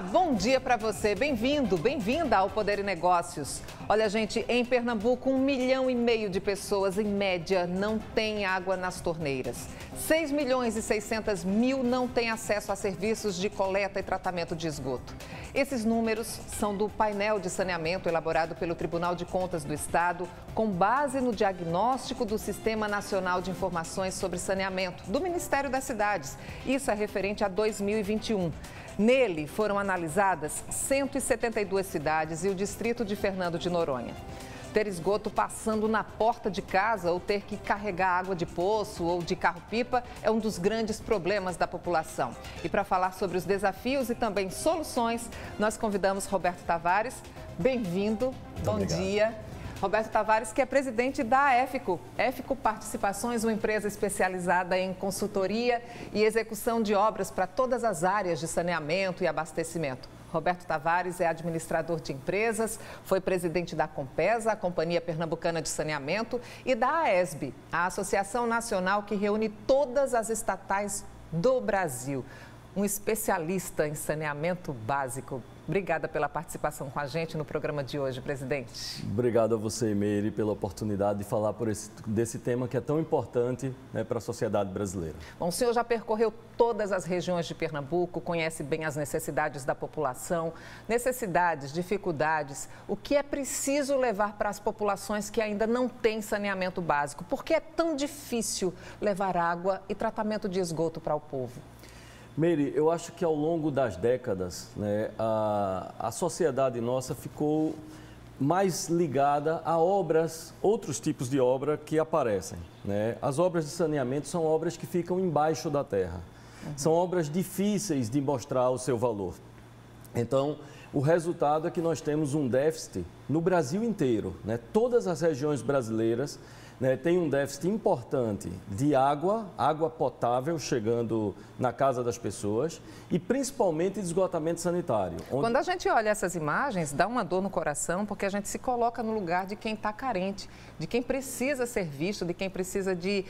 Bom dia para você. Bem-vindo, bem-vinda ao Poder e Negócios. Olha, gente, em Pernambuco, um milhão e meio de pessoas, em média, não tem água nas torneiras. 6 milhões e 600 mil não têm acesso a serviços de coleta e tratamento de esgoto. Esses números são do painel de saneamento elaborado pelo Tribunal de Contas do Estado, com base no diagnóstico do Sistema Nacional de Informações sobre Saneamento, do Ministério das Cidades. Isso é referente a 2021. Nele foram analisadas 172 cidades e o distrito de Fernando de Noronha. Ter esgoto passando na porta de casa ou ter que carregar água de poço ou de carro-pipa é um dos grandes problemas da população. E para falar sobre os desafios e também soluções, nós convidamos Roberto Tavares. Bem-vindo, bom Obrigado. dia. Roberto Tavares, que é presidente da EFICO. EFICO Participações, uma empresa especializada em consultoria e execução de obras para todas as áreas de saneamento e abastecimento. Roberto Tavares é administrador de empresas, foi presidente da Compesa, a Companhia Pernambucana de Saneamento, e da AESB, a Associação Nacional que reúne todas as estatais do Brasil. Um especialista em saneamento básico. Obrigada pela participação com a gente no programa de hoje, presidente. Obrigado a você, Meire, pela oportunidade de falar por esse, desse tema que é tão importante né, para a sociedade brasileira. Bom, o senhor já percorreu todas as regiões de Pernambuco, conhece bem as necessidades da população, necessidades, dificuldades, o que é preciso levar para as populações que ainda não têm saneamento básico? Por que é tão difícil levar água e tratamento de esgoto para o povo? Meire, eu acho que ao longo das décadas, né, a, a sociedade nossa ficou mais ligada a obras, outros tipos de obra que aparecem. Né? As obras de saneamento são obras que ficam embaixo da terra. Uhum. São obras difíceis de mostrar o seu valor. Então, o resultado é que nós temos um déficit no Brasil inteiro. Né? Todas as regiões brasileiras né, tem um déficit importante de água, água potável chegando na casa das pessoas e principalmente de esgotamento sanitário. Onde... Quando a gente olha essas imagens, dá uma dor no coração porque a gente se coloca no lugar de quem está carente, de quem precisa ser visto, de quem precisa de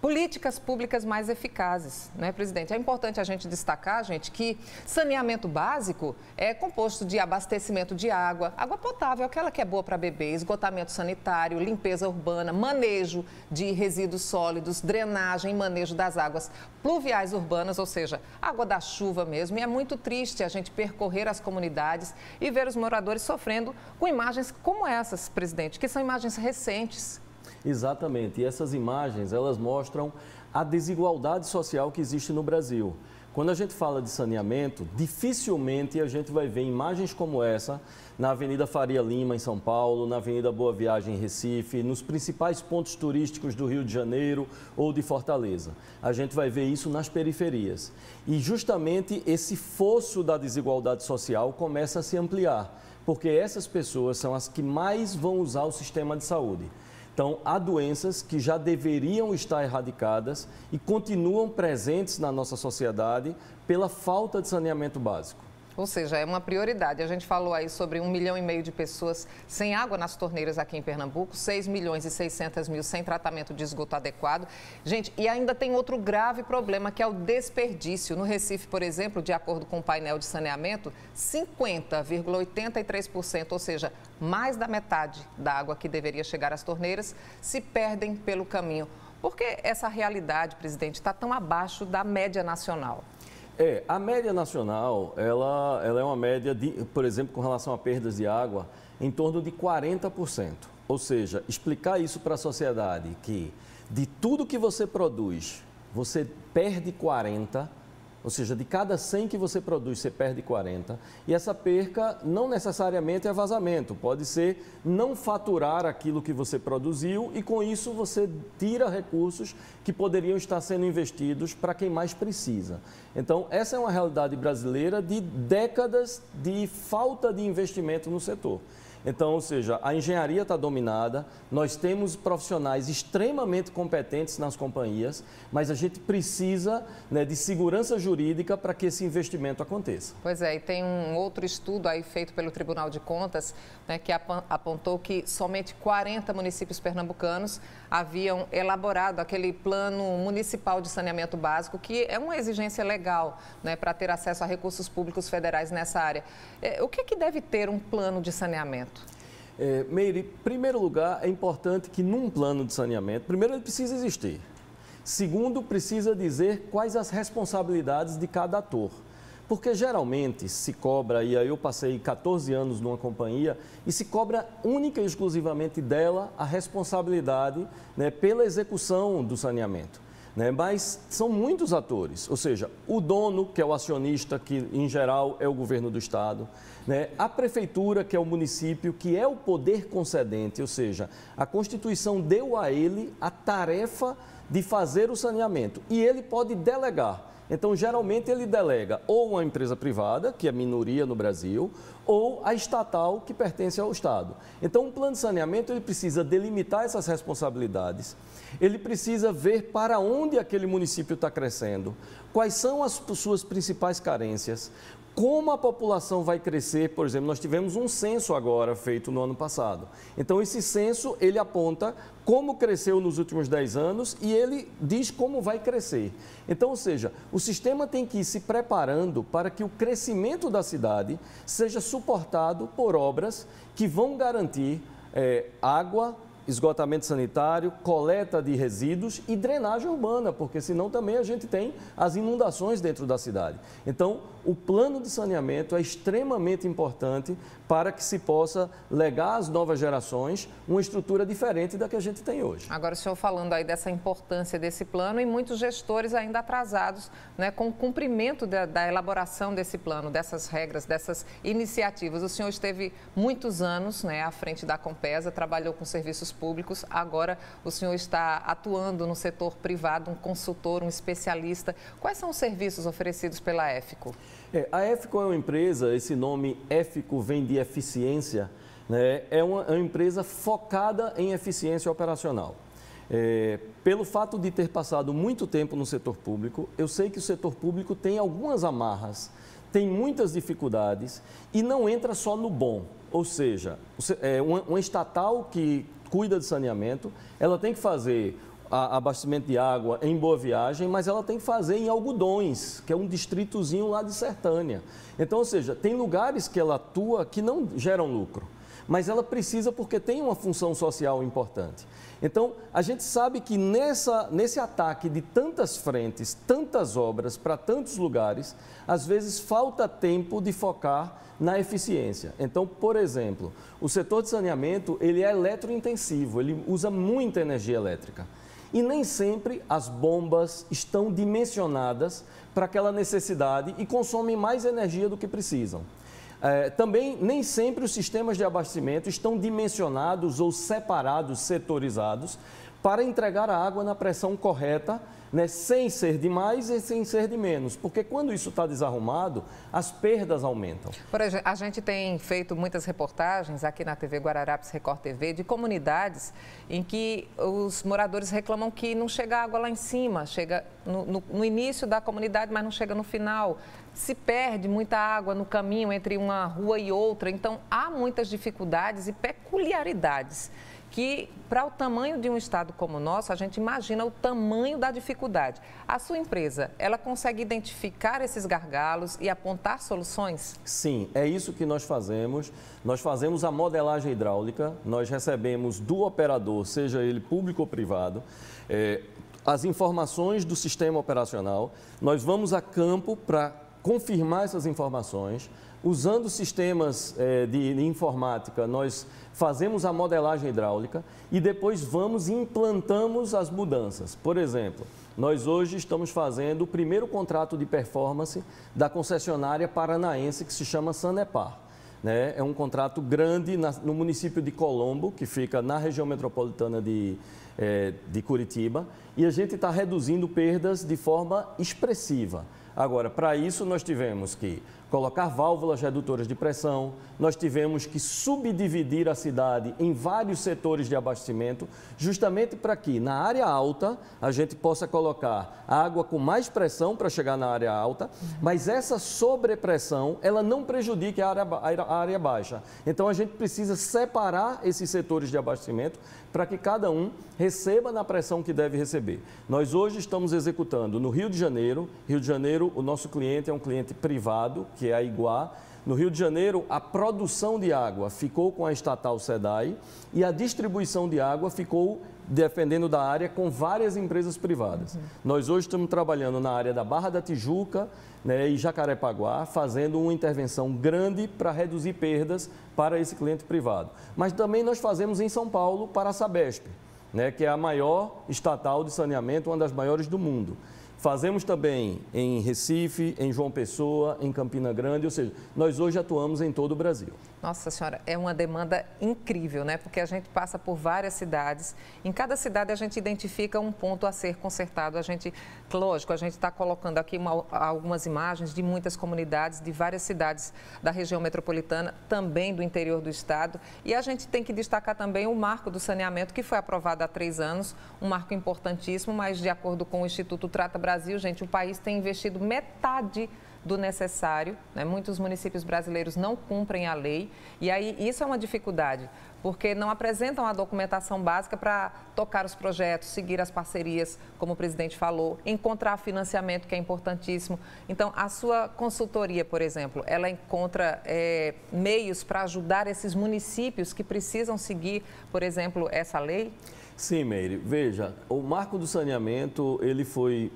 políticas públicas mais eficazes, né, presidente? É importante a gente destacar, gente, que saneamento básico é composto de abastecimento de água, água potável, aquela que é boa para beber, esgotamento sanitário, limpeza urbana, manejo de resíduos sólidos, drenagem manejo das águas pluviais urbanas, ou seja, água da chuva mesmo. E é muito triste a gente percorrer as comunidades e ver os moradores sofrendo com imagens como essas, presidente, que são imagens recentes Exatamente. E essas imagens, elas mostram a desigualdade social que existe no Brasil. Quando a gente fala de saneamento, dificilmente a gente vai ver imagens como essa na Avenida Faria Lima, em São Paulo, na Avenida Boa Viagem, em Recife, nos principais pontos turísticos do Rio de Janeiro ou de Fortaleza. A gente vai ver isso nas periferias. E justamente esse fosso da desigualdade social começa a se ampliar, porque essas pessoas são as que mais vão usar o sistema de saúde. Então, há doenças que já deveriam estar erradicadas e continuam presentes na nossa sociedade pela falta de saneamento básico. Ou seja, é uma prioridade. A gente falou aí sobre um milhão e meio de pessoas sem água nas torneiras aqui em Pernambuco, 6 milhões e 600 mil sem tratamento de esgoto adequado. Gente, e ainda tem outro grave problema que é o desperdício. No Recife, por exemplo, de acordo com o painel de saneamento, 50,83%, ou seja, mais da metade da água que deveria chegar às torneiras, se perdem pelo caminho. Por que essa realidade, presidente, está tão abaixo da média nacional? É, a média nacional, ela, ela é uma média, de, por exemplo, com relação a perdas de água, em torno de 40%. Ou seja, explicar isso para a sociedade que de tudo que você produz, você perde 40%, ou seja, de cada 100 que você produz, você perde 40. E essa perca não necessariamente é vazamento, pode ser não faturar aquilo que você produziu e com isso você tira recursos que poderiam estar sendo investidos para quem mais precisa. Então, essa é uma realidade brasileira de décadas de falta de investimento no setor. Então, ou seja, a engenharia está dominada, nós temos profissionais extremamente competentes nas companhias, mas a gente precisa né, de segurança jurídica para que esse investimento aconteça. Pois é, e tem um outro estudo aí feito pelo Tribunal de Contas né, que apontou que somente 40 municípios pernambucanos haviam elaborado aquele plano municipal de saneamento básico, que é uma exigência legal né, para ter acesso a recursos públicos federais nessa área. É, o que, é que deve ter um plano de saneamento? É, Meire, em primeiro lugar, é importante que num plano de saneamento, primeiro ele precisa existir. Segundo, precisa dizer quais as responsabilidades de cada ator. Porque geralmente se cobra, e aí eu passei 14 anos numa companhia, e se cobra única e exclusivamente dela a responsabilidade né, pela execução do saneamento. Né? Mas são muitos atores, ou seja, o dono, que é o acionista, que em geral é o governo do estado, né? a prefeitura, que é o município, que é o poder concedente, ou seja, a Constituição deu a ele a tarefa de fazer o saneamento e ele pode delegar. Então, geralmente, ele delega ou uma empresa privada, que é minoria no Brasil, ou a estatal, que pertence ao Estado. Então, um plano de saneamento ele precisa delimitar essas responsabilidades, ele precisa ver para onde aquele município está crescendo, quais são as suas principais carências, como a população vai crescer, por exemplo, nós tivemos um censo agora feito no ano passado. Então esse censo, ele aponta como cresceu nos últimos 10 anos e ele diz como vai crescer. Então, ou seja, o sistema tem que ir se preparando para que o crescimento da cidade seja suportado por obras que vão garantir é, água, esgotamento sanitário, coleta de resíduos e drenagem urbana, porque senão também a gente tem as inundações dentro da cidade. Então, o plano de saneamento é extremamente importante para que se possa legar às novas gerações uma estrutura diferente da que a gente tem hoje. Agora, o senhor falando aí dessa importância desse plano e muitos gestores ainda atrasados né, com o cumprimento da, da elaboração desse plano, dessas regras, dessas iniciativas. O senhor esteve muitos anos né, à frente da Compesa, trabalhou com serviços públicos, agora o senhor está atuando no setor privado, um consultor, um especialista. Quais são os serviços oferecidos pela EFICO? É, a EFICO é uma empresa, esse nome EFICO vem de eficiência, né? é, uma, é uma empresa focada em eficiência operacional. É, pelo fato de ter passado muito tempo no setor público, eu sei que o setor público tem algumas amarras, tem muitas dificuldades e não entra só no bom. Ou seja, é uma, uma estatal que cuida de saneamento, ela tem que fazer abastecimento de água em Boa Viagem, mas ela tem que fazer em Algodões, que é um distritozinho lá de Sertânia. Então, ou seja, tem lugares que ela atua que não geram lucro, mas ela precisa porque tem uma função social importante. Então, a gente sabe que nessa, nesse ataque de tantas frentes, tantas obras para tantos lugares, às vezes falta tempo de focar na eficiência. Então, por exemplo, o setor de saneamento, ele é eletrointensivo, ele usa muita energia elétrica. E nem sempre as bombas estão dimensionadas para aquela necessidade e consomem mais energia do que precisam. É, também nem sempre os sistemas de abastecimento estão dimensionados ou separados, setorizados, para entregar a água na pressão correta né, sem ser de mais e sem ser de menos, porque quando isso está desarrumado, as perdas aumentam. Por exemplo, a gente tem feito muitas reportagens aqui na TV Guararapes Record TV de comunidades em que os moradores reclamam que não chega água lá em cima, chega no, no, no início da comunidade, mas não chega no final. Se perde muita água no caminho entre uma rua e outra, então há muitas dificuldades e peculiaridades que para o tamanho de um estado como o nosso, a gente imagina o tamanho da dificuldade. A sua empresa, ela consegue identificar esses gargalos e apontar soluções? Sim, é isso que nós fazemos. Nós fazemos a modelagem hidráulica, nós recebemos do operador, seja ele público ou privado, é, as informações do sistema operacional. Nós vamos a campo para confirmar essas informações. Usando sistemas é, de, de informática, nós fazemos a modelagem hidráulica e depois vamos e implantamos as mudanças. Por exemplo, nós hoje estamos fazendo o primeiro contrato de performance da concessionária paranaense que se chama Sanepar. Né? É um contrato grande na, no município de Colombo, que fica na região metropolitana de, é, de Curitiba, e a gente está reduzindo perdas de forma expressiva. Agora, para isso, nós tivemos que colocar válvulas redutoras de pressão, nós tivemos que subdividir a cidade em vários setores de abastecimento, justamente para que na área alta a gente possa colocar água com mais pressão para chegar na área alta, mas essa sobrepressão ela não prejudique a área, a área baixa. Então a gente precisa separar esses setores de abastecimento para que cada um receba na pressão que deve receber. Nós hoje estamos executando no Rio de Janeiro. Rio de Janeiro, o nosso cliente é um cliente privado, que é a Iguá. No Rio de Janeiro, a produção de água ficou com a estatal SEDAI e a distribuição de água ficou defendendo da área com várias empresas privadas. Uhum. Nós hoje estamos trabalhando na área da Barra da Tijuca né, e Jacarepaguá, fazendo uma intervenção grande para reduzir perdas para esse cliente privado. Mas também nós fazemos em São Paulo para a Sabesp, né, que é a maior estatal de saneamento, uma das maiores do mundo. Fazemos também em Recife, em João Pessoa, em Campina Grande, ou seja, nós hoje atuamos em todo o Brasil. Nossa senhora, é uma demanda incrível, né? Porque a gente passa por várias cidades. Em cada cidade a gente identifica um ponto a ser consertado. A gente, lógico, a gente está colocando aqui uma, algumas imagens de muitas comunidades, de várias cidades da região metropolitana, também do interior do estado. E a gente tem que destacar também o marco do saneamento, que foi aprovado há três anos, um marco importantíssimo, mas de acordo com o Instituto Trata Brasil, gente, o país tem investido metade do necessário. Né? Muitos municípios brasileiros não cumprem a lei e aí isso é uma dificuldade, porque não apresentam a documentação básica para tocar os projetos, seguir as parcerias, como o presidente falou, encontrar financiamento, que é importantíssimo. Então, a sua consultoria, por exemplo, ela encontra é, meios para ajudar esses municípios que precisam seguir, por exemplo, essa lei? Sim, Meire. Veja, o marco do saneamento, ele foi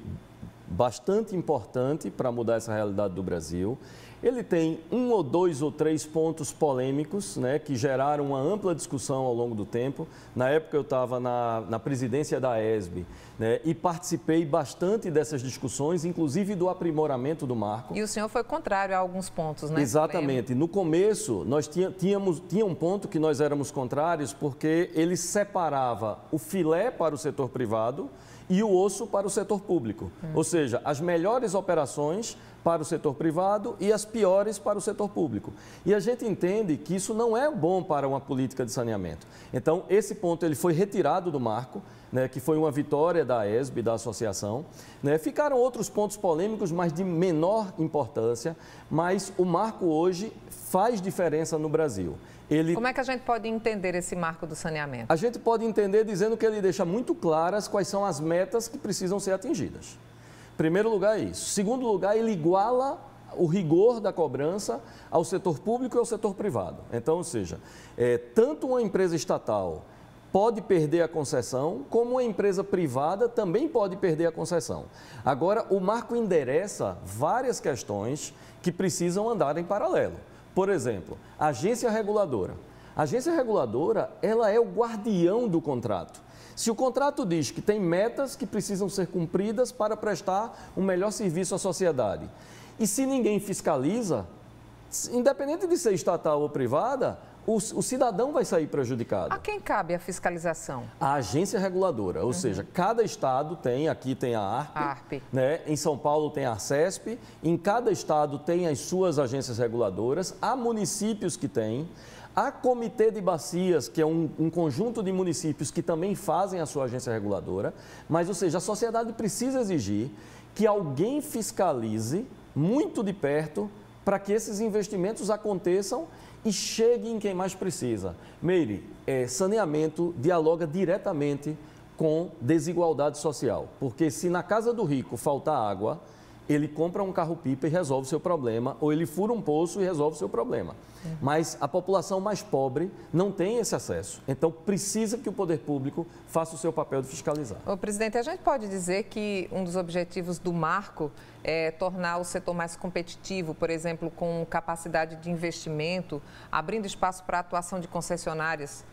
bastante importante para mudar essa realidade do Brasil. Ele tem um ou dois ou três pontos polêmicos, né, que geraram uma ampla discussão ao longo do tempo. Na época eu estava na, na presidência da ESB né, e participei bastante dessas discussões, inclusive do aprimoramento do marco. E o senhor foi contrário a alguns pontos, né? Exatamente. No começo, nós tínhamos tinha um ponto que nós éramos contrários porque ele separava o filé para o setor privado e o osso para o setor público. Hum. Ou seja, as melhores operações para o setor privado e as piores para o setor público. E a gente entende que isso não é bom para uma política de saneamento. Então, esse ponto ele foi retirado do marco, né, que foi uma vitória da ESB, da associação. Né. Ficaram outros pontos polêmicos, mas de menor importância, mas o marco hoje faz diferença no Brasil. Ele... Como é que a gente pode entender esse marco do saneamento? A gente pode entender dizendo que ele deixa muito claras quais são as metas que precisam ser atingidas. Primeiro lugar é isso. Segundo lugar, ele iguala o rigor da cobrança ao setor público e ao setor privado. Então, ou seja, é, tanto uma empresa estatal pode perder a concessão, como uma empresa privada também pode perder a concessão. Agora, o marco endereça várias questões que precisam andar em paralelo. Por exemplo, agência reguladora. A agência reguladora, ela é o guardião do contrato. Se o contrato diz que tem metas que precisam ser cumpridas para prestar um melhor serviço à sociedade, e se ninguém fiscaliza, independente de ser estatal ou privada, o, o, cidadão vai sair prejudicado. A quem cabe a fiscalização? A agência reguladora, ou uhum. seja, cada estado tem, aqui tem a ARP, a ARP. Né? em São Paulo tem a CESP, em cada estado tem as suas agências reguladoras, há municípios que têm, há comitê de bacias, que é um, um conjunto de municípios que também fazem a sua agência reguladora, mas, ou seja, a sociedade precisa exigir que alguém fiscalize muito de perto para que esses investimentos aconteçam e chegue em quem mais precisa. Meire, é, saneamento dialoga diretamente com desigualdade social, porque se na casa do rico faltar água, ele compra um carro-pipa e resolve o seu problema, ou ele fura um poço e resolve o seu problema. Uhum. Mas a população mais pobre não tem esse acesso. Então, precisa que o poder público faça o seu papel de fiscalizar. O presidente, a gente pode dizer que um dos objetivos do marco é tornar o setor mais competitivo, por exemplo, com capacidade de investimento, abrindo espaço para a atuação de concessionárias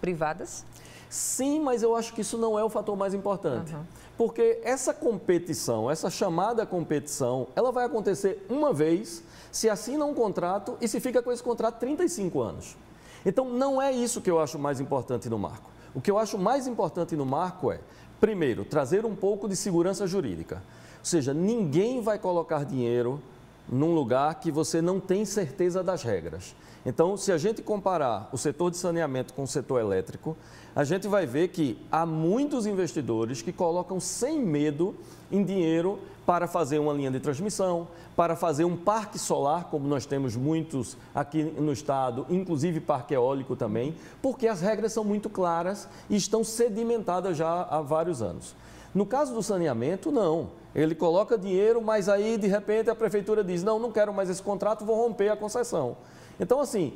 privadas? Sim, mas eu acho que isso não é o fator mais importante. Uhum. Porque essa competição, essa chamada competição, ela vai acontecer uma vez se assina um contrato e se fica com esse contrato 35 anos. Então, não é isso que eu acho mais importante no marco. O que eu acho mais importante no marco é, primeiro, trazer um pouco de segurança jurídica. Ou seja, ninguém vai colocar dinheiro num lugar que você não tem certeza das regras. Então, se a gente comparar o setor de saneamento com o setor elétrico, a gente vai ver que há muitos investidores que colocam sem medo em dinheiro para fazer uma linha de transmissão, para fazer um parque solar, como nós temos muitos aqui no estado, inclusive parque eólico também, porque as regras são muito claras e estão sedimentadas já há vários anos. No caso do saneamento, não. Ele coloca dinheiro, mas aí de repente a prefeitura diz: não, não quero mais esse contrato, vou romper a concessão. Então, assim,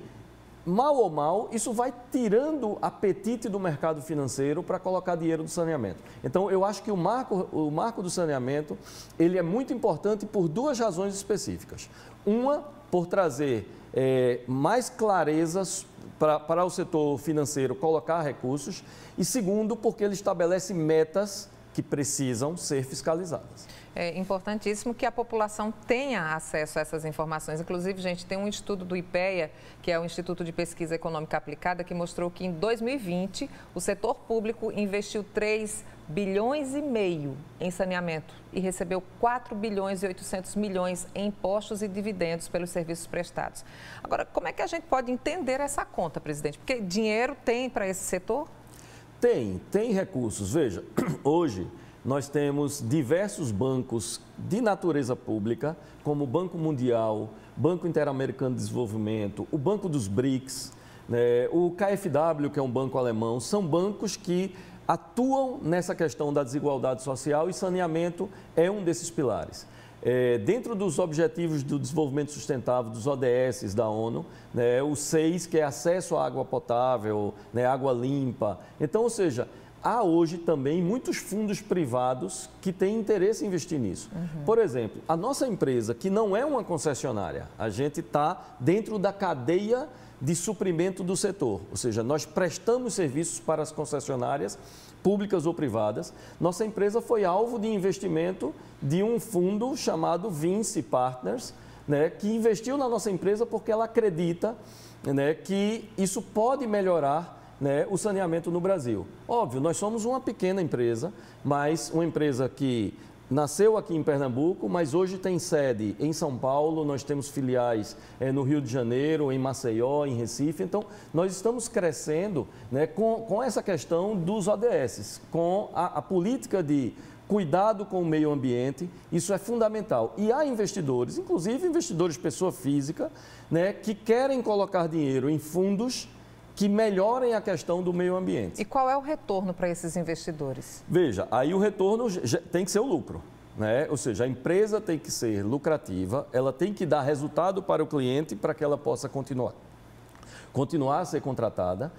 mal ou mal, isso vai tirando apetite do mercado financeiro para colocar dinheiro no saneamento. Então, eu acho que o marco, o marco do saneamento ele é muito importante por duas razões específicas. Uma, por trazer é, mais clarezas para, para o setor financeiro colocar recursos, e segundo, porque ele estabelece metas que precisam ser fiscalizadas é importantíssimo que a população tenha acesso a essas informações. Inclusive, gente, tem um estudo do IPEA, que é o Instituto de Pesquisa Econômica Aplicada, que mostrou que em 2020 o setor público investiu 3 bilhões e meio em saneamento e recebeu 4 bilhões e 800 milhões em impostos e dividendos pelos serviços prestados. Agora, como é que a gente pode entender essa conta, presidente? Porque dinheiro tem para esse setor? Tem, tem recursos. Veja, hoje nós temos diversos bancos de natureza pública, como o Banco Mundial, Banco Interamericano de Desenvolvimento, o Banco dos BRICS, né, o KfW, que é um banco alemão, são bancos que atuam nessa questão da desigualdade social e saneamento é um desses pilares. É, dentro dos Objetivos do Desenvolvimento Sustentável, dos ODS da ONU, né, o 6, que é acesso à água potável, né, água limpa. Então, ou seja, há hoje também muitos fundos privados que têm interesse em investir nisso. Uhum. Por exemplo, a nossa empresa, que não é uma concessionária, a gente está dentro da cadeia de suprimento do setor, ou seja, nós prestamos serviços para as concessionárias públicas ou privadas. Nossa empresa foi alvo de investimento de um fundo chamado Vinci Partners, né, que investiu na nossa empresa porque ela acredita né, que isso pode melhorar né, o saneamento no Brasil. Óbvio, nós somos uma pequena empresa, mas uma empresa que nasceu aqui em Pernambuco, mas hoje tem sede em São Paulo, nós temos filiais é, no Rio de Janeiro, em Maceió, em Recife. Então, nós estamos crescendo né, com, com essa questão dos ODS, com a, a política de cuidado com o meio ambiente, isso é fundamental. E há investidores, inclusive investidores pessoa física, né, que querem colocar dinheiro em fundos que melhorem a questão do meio ambiente. E qual é o retorno para esses investidores? Veja, aí o retorno tem que ser o lucro. Né? Ou seja, a empresa tem que ser lucrativa, ela tem que dar resultado para o cliente para que ela possa continuar, continuar a ser contratada.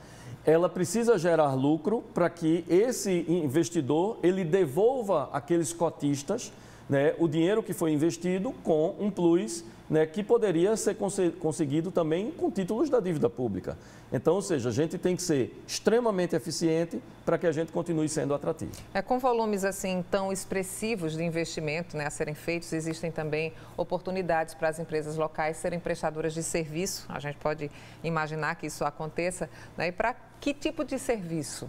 Ela precisa gerar lucro para que esse investidor ele devolva aqueles cotistas né, o dinheiro que foi investido com um plus né, que poderia ser conseguido também com títulos da dívida pública. Então, ou seja, a gente tem que ser extremamente eficiente para que a gente continue sendo atrativo. É, com volumes assim tão expressivos de investimento né, a serem feitos, existem também oportunidades para as empresas locais serem prestadoras de serviço. A gente pode imaginar que isso aconteça. Né, e para que tipo de serviço?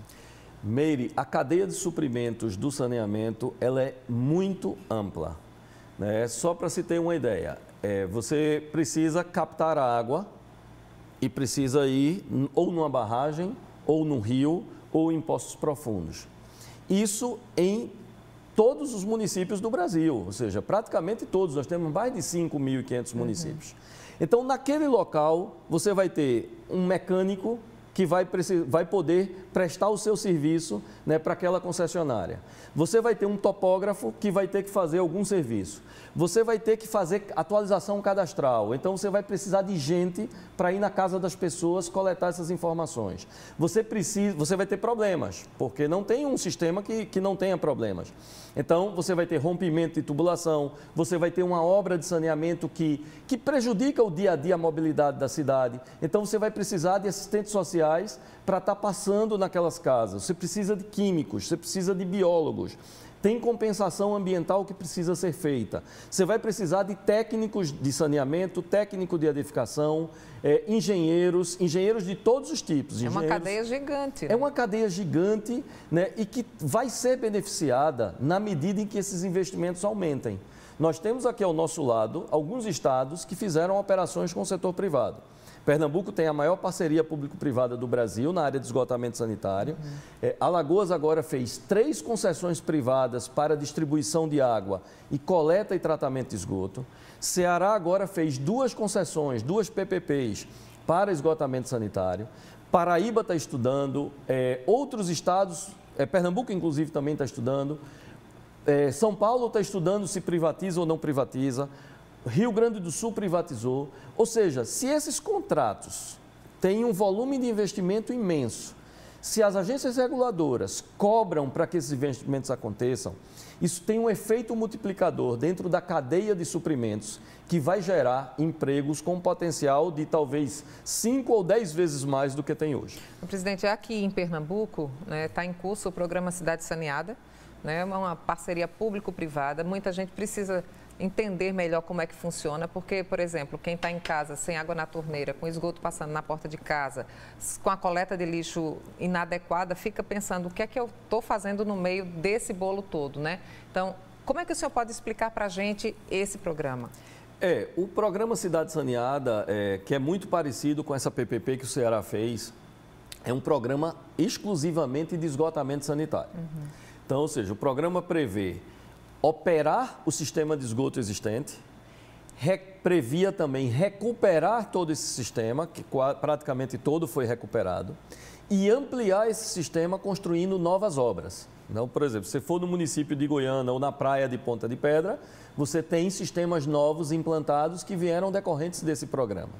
Meire, a cadeia de suprimentos do saneamento ela é muito ampla. Né? Só para se ter uma ideia, é, você precisa captar a água e precisa ir ou numa barragem, ou num rio, ou em poços profundos. Isso em todos os municípios do Brasil, ou seja, praticamente todos. Nós temos mais de 5.500 uhum. municípios. Uhum. Então, naquele local, você vai ter um mecânico que vai, vai poder prestar o seu serviço né, para aquela concessionária. Você vai ter um topógrafo que vai ter que fazer algum serviço. Você vai ter que fazer atualização cadastral. Então você vai precisar de gente para ir na casa das pessoas coletar essas informações. Você precisa, você vai ter problemas, porque não tem um sistema que, que não tenha problemas. Então você vai ter rompimento de tubulação, você vai ter uma obra de saneamento que, que prejudica o dia a dia a mobilidade da cidade. Então você vai precisar de assistentes sociais para estar tá passando naquelas casas. Você precisa de químicos, você precisa de biólogos. Tem compensação ambiental que precisa ser feita. Você vai precisar de técnicos de saneamento, técnico de edificação, é, engenheiros, engenheiros de todos os tipos. É uma cadeia gigante. Né? É uma cadeia gigante né, e que vai ser beneficiada na medida em que esses investimentos aumentem. Nós temos aqui ao nosso lado alguns estados que fizeram operações com o setor privado. Pernambuco tem a maior parceria público-privada do Brasil na área de esgotamento sanitário. Uhum. É, Alagoas agora fez três concessões privadas para distribuição de água e coleta e tratamento de esgoto. Ceará agora fez duas concessões, duas PPPs para esgotamento sanitário. Paraíba está estudando, é, outros estados, é, Pernambuco inclusive também está estudando. É, São Paulo está estudando se privatiza ou não privatiza. Rio Grande do Sul privatizou. Ou seja, se esses contratos têm um volume de investimento imenso, se as agências reguladoras cobram para que esses investimentos aconteçam, isso tem um efeito multiplicador dentro da cadeia de suprimentos que vai gerar empregos com potencial de talvez 5 ou 10 vezes mais do que tem hoje. Presidente, aqui em Pernambuco está né, tá em curso o programa Cidade Saneada, né, uma parceria público-privada. Muita gente precisa entender melhor como é que funciona, porque, por exemplo, quem está em casa sem água na torneira, com esgoto passando na porta de casa, com a coleta de lixo inadequada, fica pensando o que é que eu estou fazendo no meio desse bolo todo, né? Então, como é que o senhor pode explicar para a gente esse programa? É, o programa Cidade Saneada, é, que é muito parecido com essa PPP que o Ceará fez, é um programa exclusivamente de esgotamento sanitário. Uhum. Então, ou seja, o programa prevê operar o sistema de esgoto existente, previa também recuperar todo esse sistema, que praticamente todo foi recuperado, e ampliar esse sistema construindo novas obras. Então, por exemplo, se for no município de Goiânia ou na praia de Ponta de Pedra, você tem sistemas novos implantados que vieram decorrentes desse programa.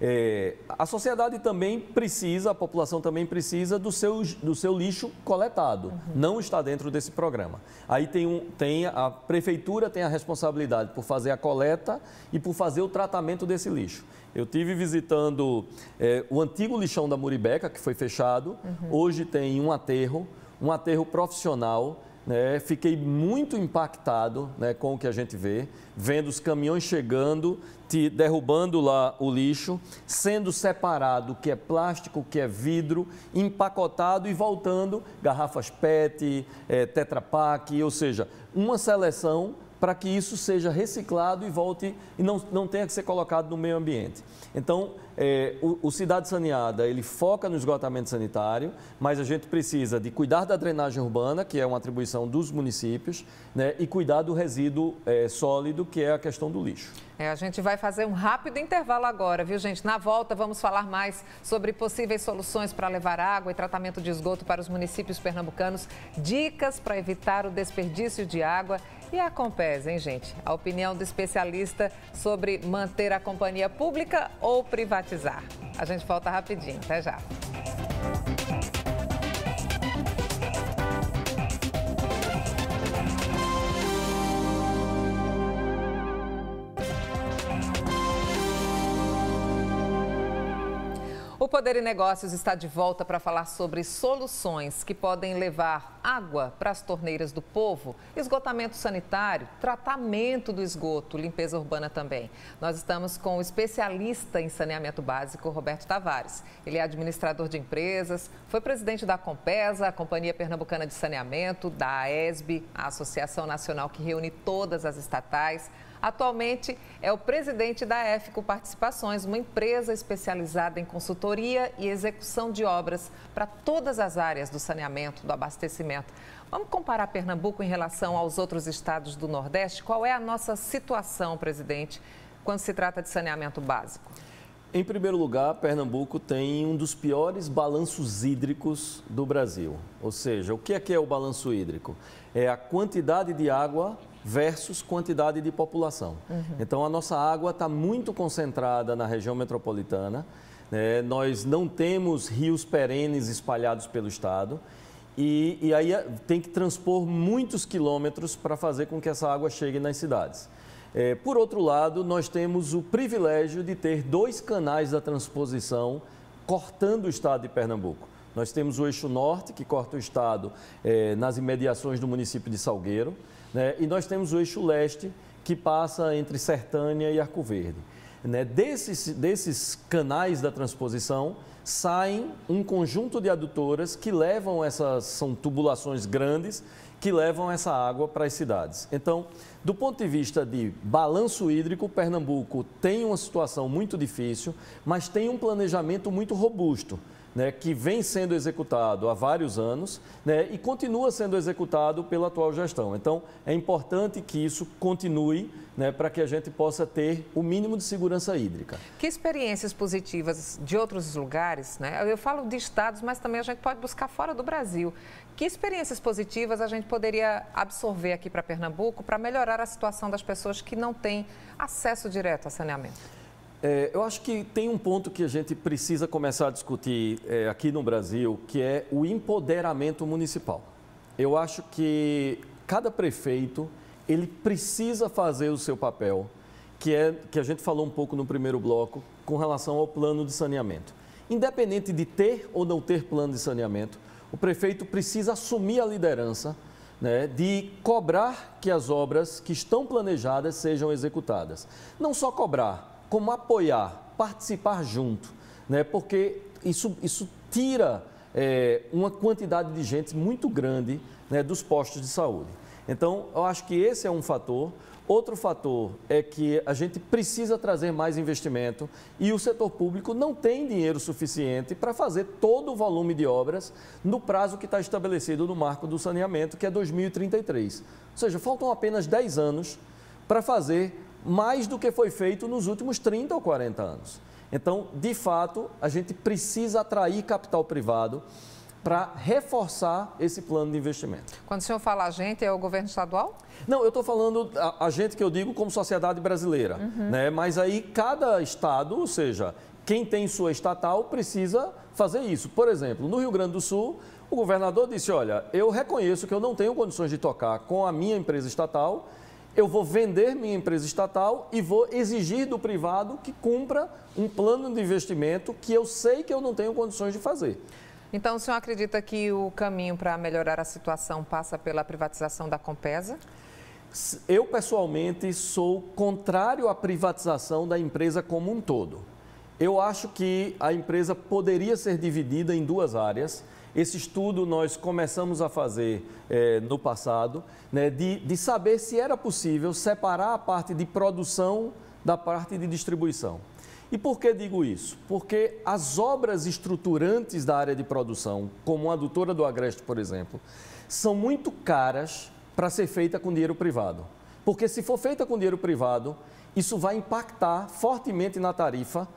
É, a sociedade também precisa, a população também precisa do seu, do seu lixo coletado. Uhum. Não está dentro desse programa. Aí tem, um, tem a prefeitura tem a responsabilidade por fazer a coleta e por fazer o tratamento desse lixo. Eu tive visitando é, o antigo lixão da Muribeca, que foi fechado. Uhum. Hoje tem um aterro, um aterro profissional né, fiquei muito impactado né, com o que a gente vê, vendo os caminhões chegando, te, derrubando lá o lixo, sendo separado o que é plástico, o que é vidro, empacotado e voltando garrafas PET, é, Tetra Pak, ou seja, uma seleção para que isso seja reciclado e volte e não, não tenha que ser colocado no meio ambiente. Então, é, o, o, Cidade Saneada, ele foca no esgotamento sanitário, mas a gente precisa de cuidar da drenagem urbana, que é uma atribuição dos municípios, né, e cuidar do resíduo é, sólido, que é a questão do lixo. É, a gente vai fazer um rápido intervalo agora, viu, gente? Na volta, vamos falar mais sobre possíveis soluções para levar água e tratamento de esgoto para os municípios pernambucanos, dicas para evitar o desperdício de água e a Compes, hein, gente? A opinião do especialista sobre manter a companhia pública ou A gente volta rapidinho. Até já. O Poder e Negócios está de volta para falar sobre soluções que podem levar água para as torneiras do povo, esgotamento sanitário, tratamento do esgoto, limpeza urbana também. Nós estamos com o especialista em saneamento básico, Roberto Tavares. Ele é administrador de empresas, foi presidente da Compesa, a Companhia Pernambucana de Saneamento, da AESB, a Associação Nacional que reúne todas as estatais. Atualmente é o presidente da EFCO Participações, uma empresa especializada em consultoria e execução de obras para todas as áreas do saneamento, do abastecimento. Vamos comparar Pernambuco em relação aos outros estados do Nordeste? Qual é a nossa situação, presidente, quando se trata de saneamento básico? Em primeiro lugar, Pernambuco tem um dos piores balanços hídricos do Brasil. Ou seja, o que é que é o balanço hídrico? É a quantidade de água versus quantidade de população. Uhum. Então, a nossa água está muito concentrada na região metropolitana. Né? Nós não temos rios perenes espalhados pelo estado. E, e aí eh, tem que transpor muitos quilômetros para fazer com que essa água chegue nas cidades. É, por outro lado, nós temos o privilégio de ter dois canais da transposição cortando o estado de Pernambuco. Nós temos o eixo norte, que corta o estado é, nas imediações do município de Salgueiro. Né? E nós temos o eixo leste, que passa entre Sertânia e Arco Verde. Né? Desses, desses canais da transposição, saem um conjunto de adutoras que levam essas, são tubulações grandes, que levam essa água para as cidades. Então, do ponto de vista de balanço hídrico, Pernambuco tem uma situação muito difícil, mas tem um planejamento muito robusto né, que vem sendo executado há vários anos né, e continua sendo executado pela atual gestão. Então, é importante que isso continue né, para que a gente possa ter o mínimo de segurança hídrica. Que experiências positivas de outros lugares, né? eu falo de estados, mas também a gente pode buscar fora do Brasil. Que experiências positivas a gente poderia absorver aqui para Pernambuco para melhorar a situação das pessoas que não têm acesso direto a saneamento? É, eu acho que tem um ponto que a gente precisa começar a discutir é, aqui no Brasil, que é o empoderamento municipal. Eu acho que cada prefeito ele precisa fazer o seu papel, que é que a gente falou um pouco no primeiro bloco com relação ao plano de saneamento. Independente de ter ou não ter plano de saneamento, o prefeito precisa assumir a liderança né, de cobrar que as obras que estão planejadas sejam executadas. Não só cobrar, como apoiar, participar junto, né? porque isso, isso tira é, uma quantidade de gente muito grande né, dos postos de saúde. Então, eu acho que esse é um fator. Outro fator é que a gente precisa trazer mais investimento e o setor público não tem dinheiro suficiente para fazer todo o volume de obras no prazo que está estabelecido no marco do saneamento, que é 2033. Ou seja, faltam apenas 10 anos para fazer mais do que foi feito nos últimos 30 ou 40 anos. Então, de fato, a gente precisa atrair capital privado para reforçar esse plano de investimento. Quando o senhor fala a gente, é o governo estadual? Não, eu estou falando a, a, gente que eu digo como sociedade brasileira. Uhum. Né? Mas aí cada estado, ou seja, quem tem sua estatal precisa fazer isso. Por exemplo, no Rio Grande do Sul, o governador disse: olha, eu reconheço que eu não tenho condições de tocar com a minha empresa estatal eu vou vender minha empresa estatal e vou exigir do privado que cumpra um plano de investimento que eu sei que eu não tenho condições de fazer. Então, o senhor acredita que o caminho para melhorar a situação passa pela privatização da Compesa? Eu, pessoalmente, sou contrário à privatização da empresa como um todo. Eu acho que a empresa poderia ser dividida em duas áreas esse estudo nós começamos a fazer é, no passado, né, de, de saber se era possível separar a parte de produção da parte de distribuição. E por que digo isso? Porque as obras estruturantes da área de produção, como a adutora do Agreste, por exemplo, são muito caras para ser feita com dinheiro privado. Porque se for feita com dinheiro privado, isso vai impactar fortemente na tarifa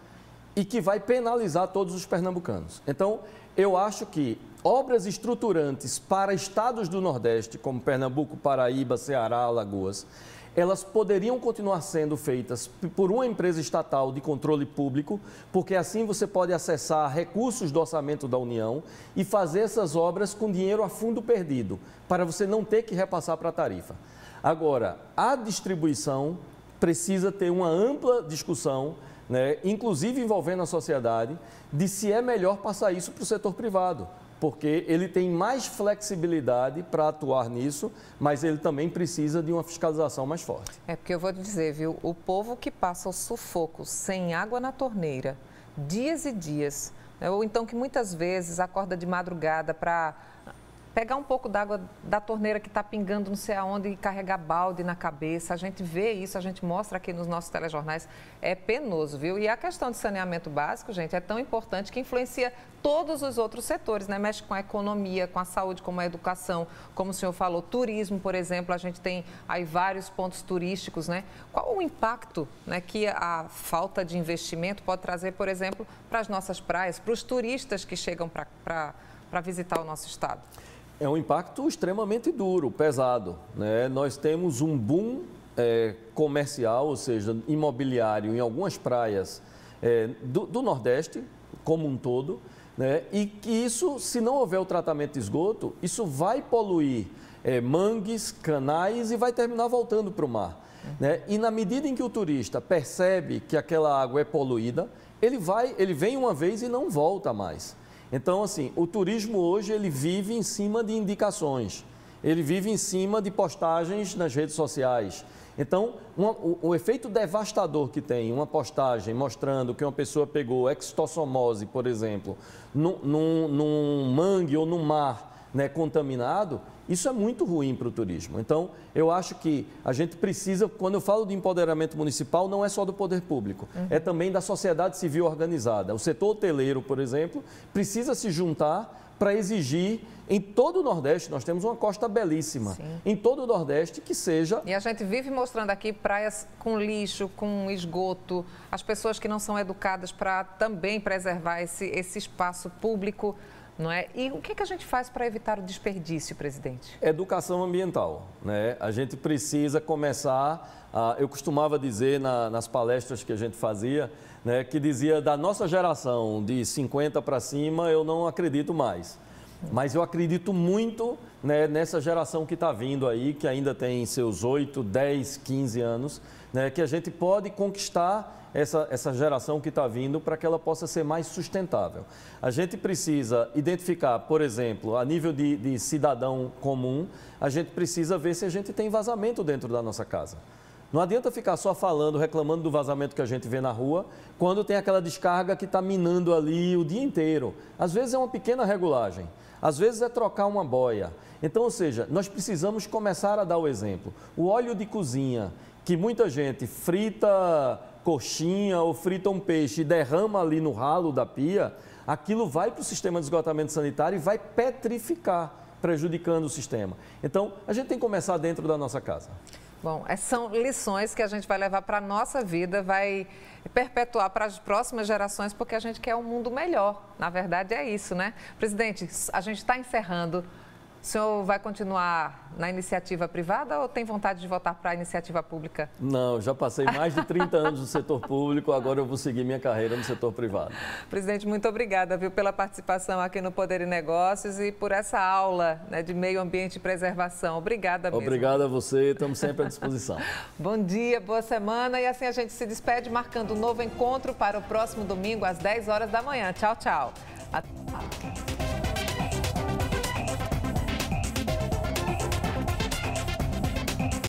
e que vai penalizar todos os pernambucanos. Então, eu acho que obras estruturantes para estados do Nordeste, como Pernambuco, Paraíba, Ceará, Alagoas, elas poderiam continuar sendo feitas por uma empresa estatal de controle público, porque assim você pode acessar recursos do orçamento da União e fazer essas obras com dinheiro a fundo perdido, para você não ter que repassar para a tarifa. Agora, a distribuição precisa ter uma ampla discussão né, inclusive envolvendo a sociedade, de se é melhor passar isso para o setor privado, porque ele tem mais flexibilidade para atuar nisso, mas ele também precisa de uma fiscalização mais forte. É porque eu vou dizer, viu, o povo que passa o sufoco sem água na torneira, dias e dias, né, ou então que muitas vezes acorda de madrugada para pegar um pouco d'água da torneira que está pingando não sei aonde e carregar balde na cabeça. A gente vê isso, a gente mostra aqui nos nossos telejornais. É penoso, viu? E a questão de saneamento básico, gente, é tão importante que influencia todos os outros setores, né? Mexe com a economia, com a saúde, como a educação, como o senhor falou, turismo, por exemplo, a gente tem aí vários pontos turísticos, né? Qual o impacto né, que a falta de investimento pode trazer, por exemplo, para as nossas praias, para os turistas que chegam para visitar o nosso estado? É um impacto extremamente duro, pesado. Né? Nós temos um boom é, comercial, ou seja, imobiliário em algumas praias é, do, do, Nordeste, como um todo, né? e que isso, se não houver o tratamento de esgoto, isso vai poluir é, mangues, canais e vai terminar voltando para o mar. Né? E na medida em que o turista percebe que aquela água é poluída, ele vai, ele vem uma vez e não volta mais. Então, assim, o turismo hoje ele vive em cima de indicações, ele vive em cima de postagens nas redes sociais. Então, o, o, efeito devastador que tem uma postagem mostrando que uma pessoa pegou extossomose, por exemplo, num, num, num mangue ou no mar né, contaminado, isso é muito ruim para o turismo. Então, eu acho que a gente precisa, quando eu falo de empoderamento municipal, não é só do poder público, uhum. é também da sociedade civil organizada. O setor hoteleiro, por exemplo, precisa se juntar para exigir em todo o Nordeste, nós temos uma costa belíssima, Sim. em todo o Nordeste que seja. E a gente vive mostrando aqui praias com lixo, com esgoto, as pessoas que não são educadas para também preservar esse, esse espaço público não é? E o que, é que a gente faz para evitar o desperdício, presidente? Educação ambiental, né? A gente precisa começar, a, eu costumava dizer na, nas palestras que a gente fazia, né, que dizia da nossa geração de 50 para cima, eu não acredito mais. Mas eu acredito muito né, nessa geração que está vindo aí, que ainda tem seus 8, 10, 15 anos, né, que a gente pode conquistar essa, essa geração que está vindo para que ela possa ser mais sustentável. A gente precisa identificar, por exemplo, a nível de, de cidadão comum, a gente precisa ver se a gente tem vazamento dentro da nossa casa. Não adianta ficar só falando, reclamando do vazamento que a gente vê na rua, quando tem aquela descarga que está minando ali o dia inteiro. Às vezes é uma pequena regulagem, às vezes é trocar uma boia. Então, ou seja, nós precisamos começar a dar o exemplo. O óleo de cozinha, que muita gente frita coxinha ou frita um peixe e derrama ali no ralo da pia, aquilo vai para o sistema de esgotamento sanitário e vai petrificar, prejudicando o sistema. Então, a gente tem que começar dentro da nossa casa. Bom, essas são lições que a gente vai levar para a nossa vida, vai perpetuar para as próximas gerações, porque a gente quer um mundo melhor. Na verdade, é isso, né? Presidente, a gente está encerrando o senhor vai continuar na iniciativa privada ou tem vontade de voltar para a iniciativa pública? Não, já passei mais de 30 anos no setor público, agora eu vou seguir minha carreira no setor privado. Presidente, muito obrigada viu, pela participação aqui no Poder e Negócios e por essa aula né, de meio ambiente e preservação. Obrigada mesmo. Obrigado a você, estamos sempre à disposição. Bom dia, boa semana e assim a gente se despede marcando um novo encontro para o próximo domingo às 10 horas da manhã. Tchau, tchau. Até...